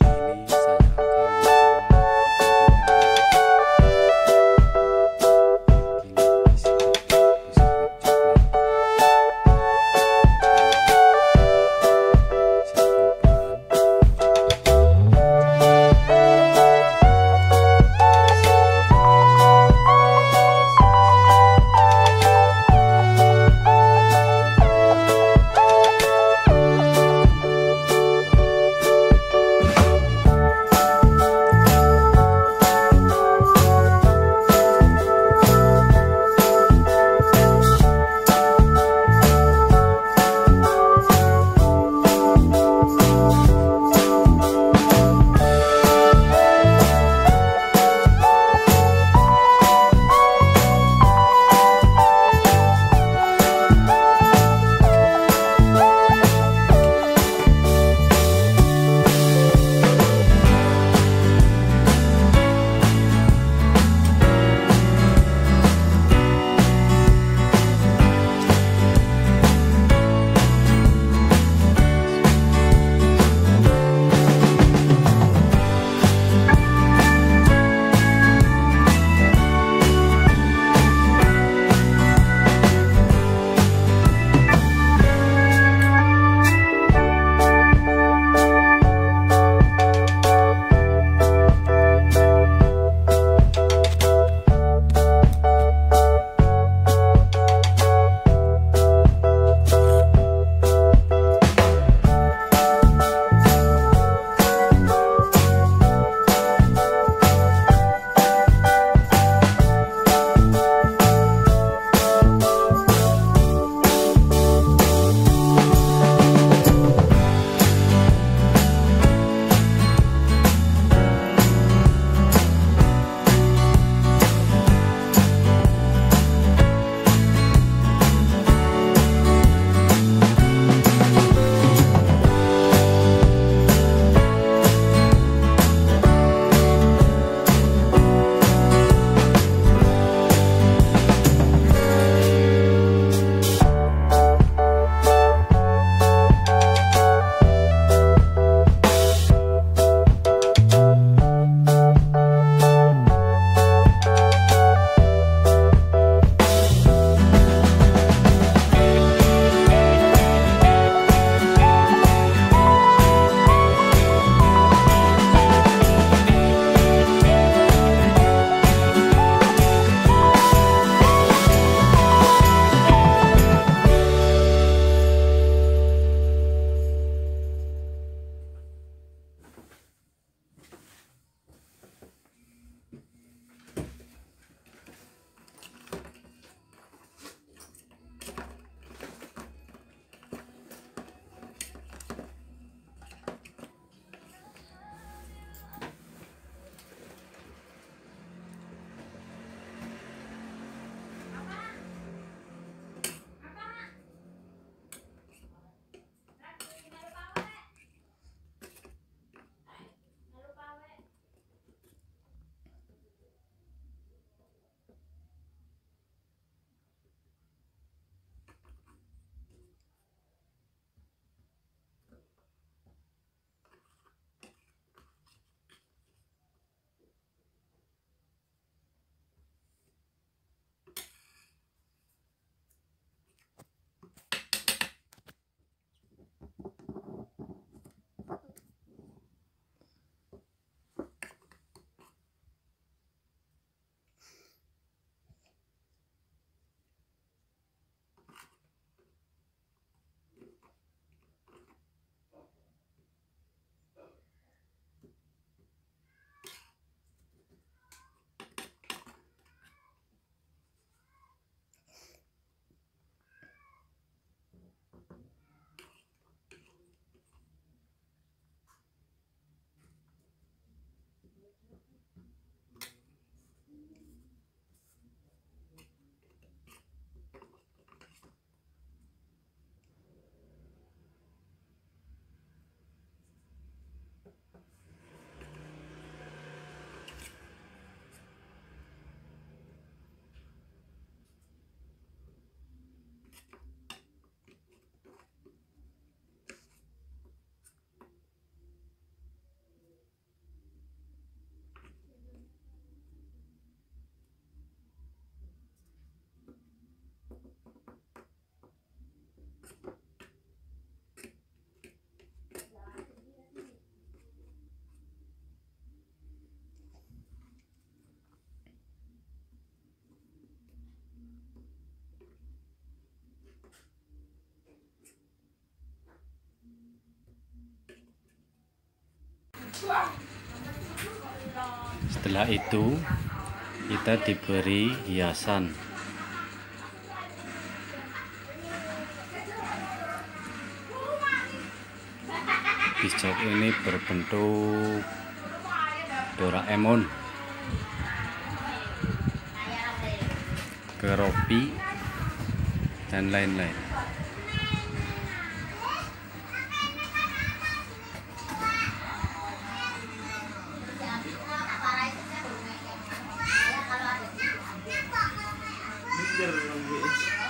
Hello. Setelah itu kita diberi hiasan. Bijak ini berbentuk Doraemon. Keropi dan lain-lain 对。